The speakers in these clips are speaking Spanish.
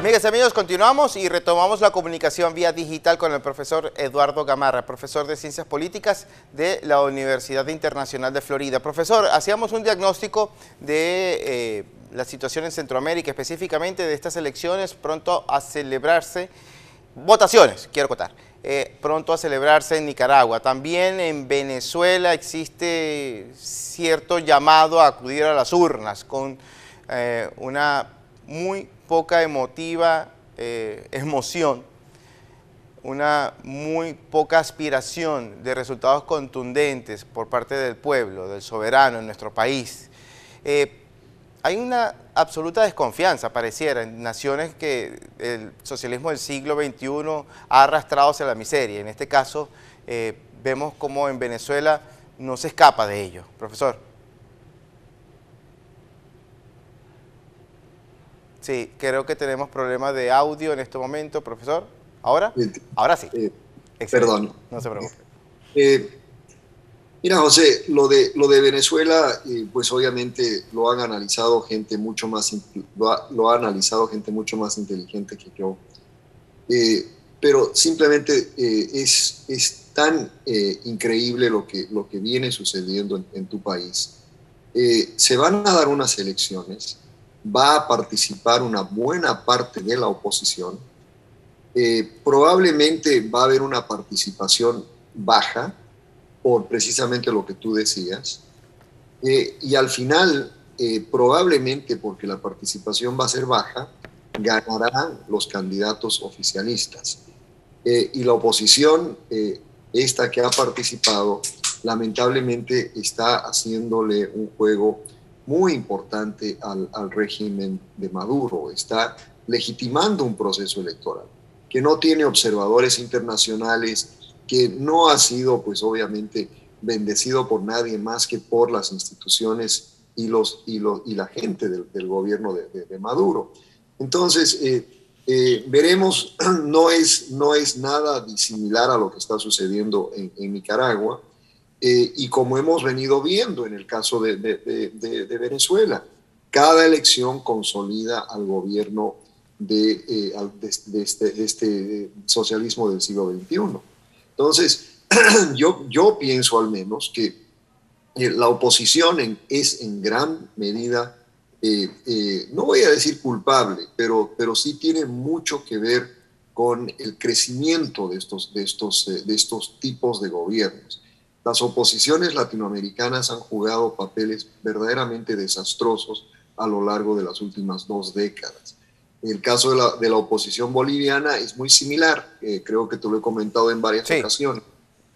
Amigas y amigos, continuamos y retomamos la comunicación vía digital con el profesor Eduardo Gamarra, profesor de Ciencias Políticas de la Universidad Internacional de Florida. Profesor, hacíamos un diagnóstico de eh, la situación en Centroamérica, específicamente de estas elecciones pronto a celebrarse, votaciones, quiero contar, eh, pronto a celebrarse en Nicaragua. También en Venezuela existe cierto llamado a acudir a las urnas con eh, una muy poca emotiva eh, emoción, una muy poca aspiración de resultados contundentes por parte del pueblo, del soberano en nuestro país. Eh, hay una absoluta desconfianza, pareciera, en naciones que el socialismo del siglo XXI ha arrastrado hacia la miseria. En este caso, eh, vemos como en Venezuela no se escapa de ello. Profesor. Sí, creo que tenemos problemas de audio en este momento, profesor. ¿Ahora? Ahora sí. Eh, perdón. No se preocupe. Eh, mira, José, lo de, lo de Venezuela, eh, pues obviamente lo han analizado gente mucho más, lo ha, analizado gente mucho más inteligente que yo. pero simplemente es, es tan increíble lo que, lo que viene sucediendo en, en tu país. se van a dar unas elecciones va a participar una buena parte de la oposición. Eh, probablemente va a haber una participación baja por precisamente lo que tú decías. Eh, y al final, eh, probablemente porque la participación va a ser baja, ganarán los candidatos oficialistas. y la oposición, esta que ha participado, lamentablemente está haciéndole un juego muy importante al, régimen de Maduro. Está legitimando un proceso electoral que no tiene observadores internacionales, que no ha sido, pues obviamente, bendecido por nadie más que por las instituciones y, los, y, y la gente del, gobierno de, Maduro. Entonces, eh, eh, veremos, no es, no es nada similar a lo que está sucediendo en, en Nicaragua. Eh, y como hemos venido viendo en el caso de, Venezuela, cada elección consolida al gobierno de, eh, este, este, socialismo del siglo XXI. Entonces, yo, yo pienso al menos que eh, la oposición es en gran medida, no voy a decir culpable, pero, pero sí tiene mucho que ver con el crecimiento de estos, de estos, de estos tipos de gobiernos. Las oposiciones latinoamericanas han jugado papeles verdaderamente desastrosos a lo largo de las últimas dos décadas. El caso de la, oposición boliviana es muy similar, eh, creo que te lo he comentado en varias ocasiones.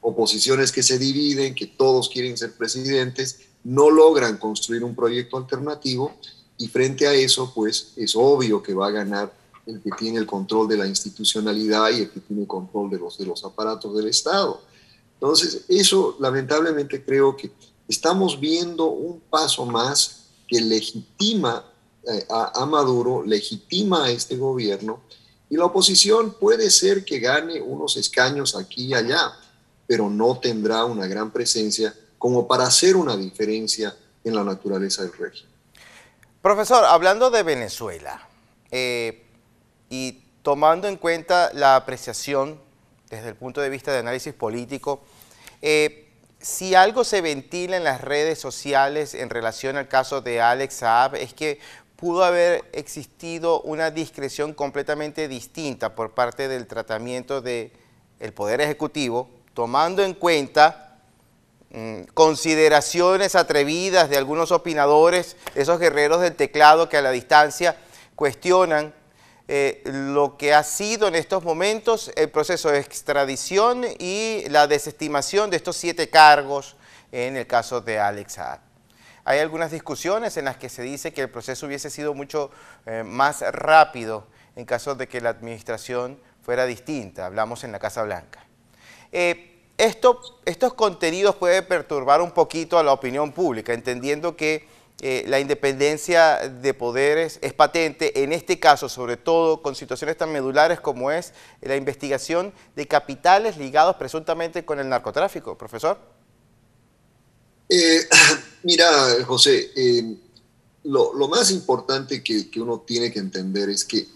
Oposiciones que se dividen, que todos quieren ser presidentes, no logran construir un proyecto alternativo y frente a eso, pues es obvio que va a ganar el que tiene el control de la institucionalidad y el que tiene control de los, de los aparatos del Estado. Entonces, eso lamentablemente creo que estamos viendo un paso más que legitima eh, a, Maduro, legitima a este gobierno, y la oposición puede ser que gane unos escaños aquí y allá, pero no tendrá una gran presencia como para hacer una diferencia en la naturaleza del régimen. Profesor, hablando de Venezuela eh, y tomando en cuenta la apreciación desde el punto de vista de análisis político, eh, si algo se ventila en las redes sociales en relación al caso de Alex Saab es que pudo haber existido una discreción completamente distinta por parte del tratamiento del Poder Ejecutivo, tomando en cuenta mm, consideraciones atrevidas de algunos opinadores, esos guerreros del teclado que a la distancia cuestionan eh, lo que ha sido en estos momentos el proceso de extradición y la desestimación de estos siete cargos en el caso de Alex Saab. Hay algunas discusiones en las que se dice que el proceso hubiese sido mucho eh, más rápido en caso de que la administración fuera distinta, hablamos en la Casa Blanca. Eh, estos contenidos pueden perturbar un poquito a la opinión pública, entendiendo que eh, la independencia de poderes es patente, en este caso sobre todo con situaciones tan medulares como es la investigación de capitales ligados presuntamente con el narcotráfico. Profesor. Eh, mira, José, eh, lo, más importante que, uno tiene que entender es que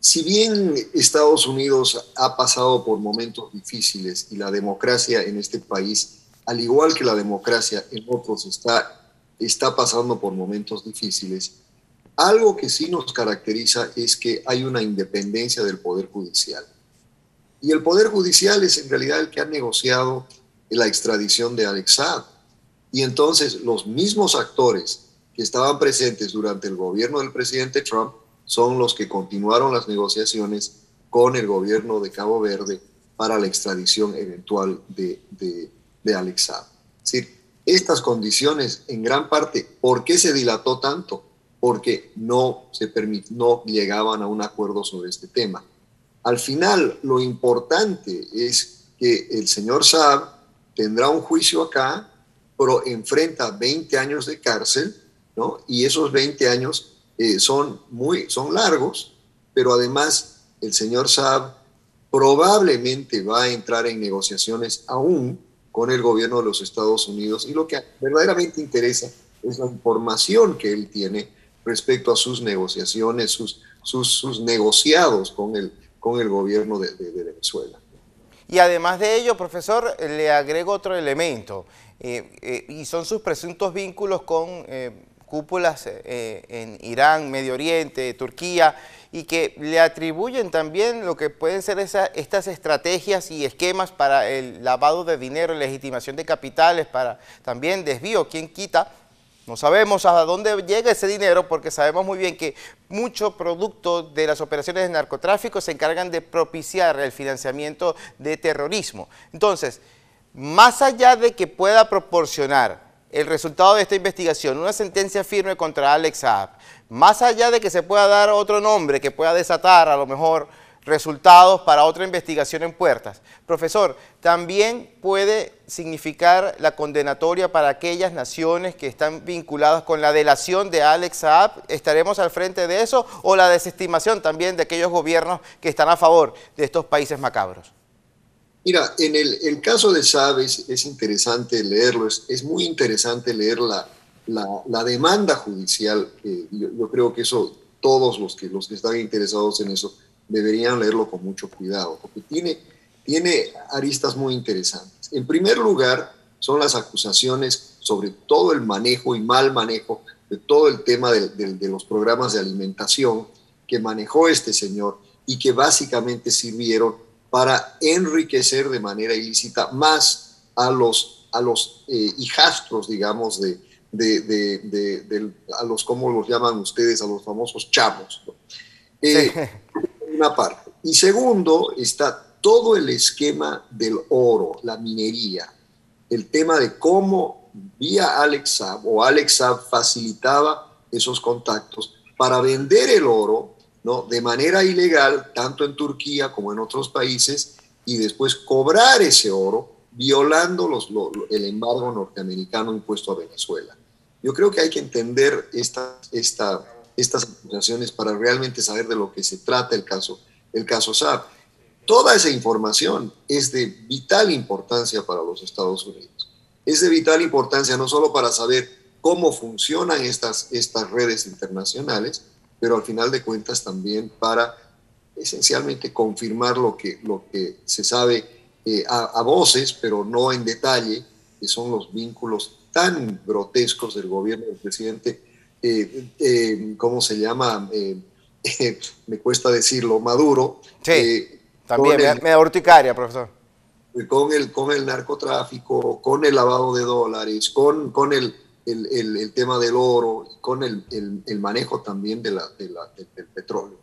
si bien Estados Unidos ha pasado por momentos difíciles y la democracia en este país, al igual que la democracia en otros, está, está pasando por momentos difíciles, algo que sí nos caracteriza es que hay una independencia del Poder Judicial. Y el Poder Judicial es en realidad el que ha negociado la extradición de Alex Saab. Y entonces los mismos actores que estaban presentes durante el gobierno del presidente Trump son los que continuaron las negociaciones con el gobierno de Cabo Verde para la extradición eventual de, de, de Alex Saab. Es decir, estas condiciones, en gran parte, ¿por qué se dilató tanto? Porque no, se no llegaban a un acuerdo sobre este tema. Al final, lo importante es que el señor Saab tendrá un juicio acá, pero enfrenta 20 años de cárcel, ¿no? Y esos 20 años eh, son, muy, son largos, pero además el señor Saab probablemente va a entrar en negociaciones aún con el gobierno de los Estados Unidos y lo que verdaderamente interesa es la información que él tiene respecto a sus negociaciones, sus, sus, sus negociados con el, con el gobierno de, Venezuela. Y además de ello, profesor, le agrego otro elemento, eh, eh, y son sus presuntos vínculos con cúpulas eh, en Irán, Medio Oriente, Turquía, y que le atribuyen también lo que pueden ser estas estrategias y esquemas para el lavado de dinero, legitimación de capitales, para también desvío, quién quita. No sabemos a dónde llega ese dinero porque sabemos muy bien que mucho producto de las operaciones de narcotráfico se encargan de propiciar el financiamiento de terrorismo. Entonces, más allá de que pueda proporcionar el resultado de esta investigación, una sentencia firme contra Alex Saab, más allá de que se pueda dar otro nombre que pueda desatar a lo mejor resultados para otra investigación en puertas. Profesor, también puede significar la condenatoria para aquellas naciones que están vinculadas con la delación de Alex Saab. ¿Estaremos al frente de eso o la desestimación también de aquellos gobiernos que están a favor de estos países macabros? Mira, en el, caso de Chávez es interesante leerlo, es, muy interesante leer la, la, demanda judicial. yo, creo que eso, todos los que, los que están interesados en eso deberían leerlo con mucho cuidado, porque tiene, tiene aristas muy interesantes. En primer lugar, son las acusaciones sobre todo el manejo y mal manejo de todo el tema de, de los programas de alimentación que manejó este señor y que básicamente sirvieron para enriquecer de manera ilícita más a los, a los eh, hijastros, digamos, de, de, a los, ¿cómo los llaman ustedes? A los famosos chavos. Eh, una parte. Y segundo, está todo el esquema del oro, la minería, el tema de cómo vía Alex o Alex facilitaba esos contactos para vender el oro ¿no? de manera ilegal, tanto en Turquía como en otros países, y después cobrar ese oro violando el embargo norteamericano impuesto a Venezuela. Yo creo que hay que entender esta, esta, estas situaciones para realmente saber de lo que se trata el caso, el caso Saab. Toda esa información es de vital importancia para los Estados Unidos. Es de vital importancia no solo para saber cómo funcionan estas, estas redes internacionales, pero al final de cuentas también para esencialmente confirmar lo que, lo que se sabe eh, a, voces, pero no en detalle, que son los vínculos tan grotescos del gobierno del presidente, eh, eh, ¿cómo se llama? me cuesta decirlo, Maduro. Sí, también me da urticaria, profesor. Con el, con el narcotráfico, con el lavado de dólares, con, con el el, tema del oro, con el, manejo también de la, del petróleo.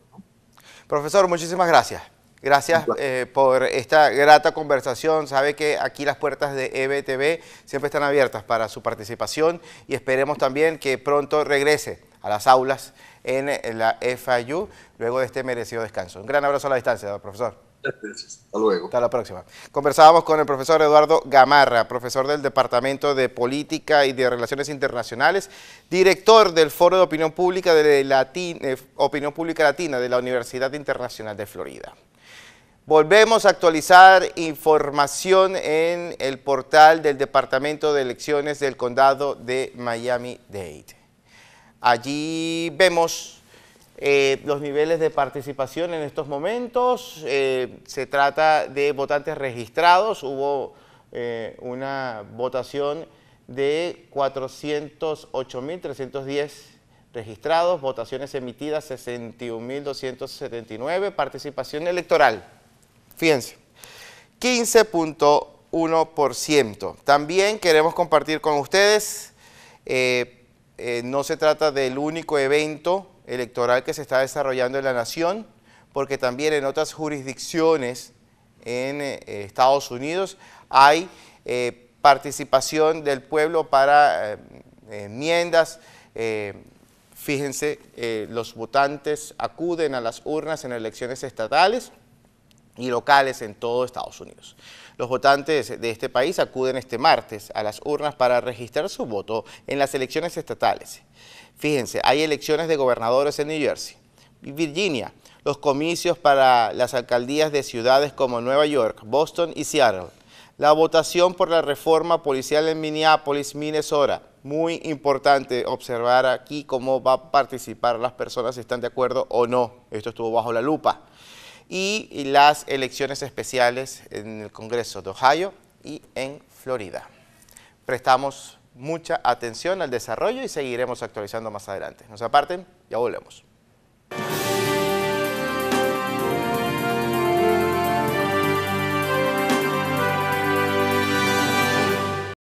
Profesor, muchísimas gracias. Gracias eh, por esta grata conversación. Sabe que aquí las puertas de EBTV siempre están abiertas para su participación y esperemos también que pronto regrese a las aulas en la FIU luego de este merecido descanso. Un gran abrazo a la distancia, profesor. Hasta luego. Hasta la próxima. Conversábamos con el profesor Eduardo Gamarra, profesor del Departamento de Política y de Relaciones Internacionales, director del Foro de Opinión Pública, de eh, Opinión Pública Latina de la Universidad Internacional de Florida. Volvemos a actualizar información en el portal del Departamento de Elecciones del Condado de Miami-Dade. Allí vemos eh, los niveles de participación en estos momentos. Eh, se trata de votantes registrados. Hubo eh, una votación de 408.310 registrados, votaciones emitidas 61.279, participación electoral. Fíjense, 15.1%. También queremos compartir con ustedes, no se trata del único evento electoral que se está desarrollando en la nación, porque también en otras jurisdicciones en eh, Estados Unidos hay eh, participación del pueblo para eh, enmiendas. fíjense, los votantes acuden a las urnas en elecciones estatales y locales en todo Estados Unidos. Los votantes de este país acuden este martes a las urnas para registrar su voto en las elecciones estatales. Fíjense, hay elecciones de gobernadores en New Jersey, Virginia, los comicios para las alcaldías de ciudades como Nueva York, Boston y Seattle, la votación por la reforma policial en Minneapolis, Minnesota. Muy importante observar aquí cómo va a participar las personas, si están de acuerdo o no. Esto estuvo bajo la lupa. Y las elecciones especiales en el Congreso de Ohio y en Florida. Prestamos mucha atención al desarrollo y seguiremos actualizando más adelante. No se aparten, ya volvemos.